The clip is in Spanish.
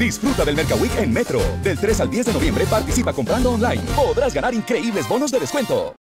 Disfruta del Mercaweek en Metro. Del 3 al 10 de noviembre participa comprando online. Podrás ganar increíbles bonos de descuento.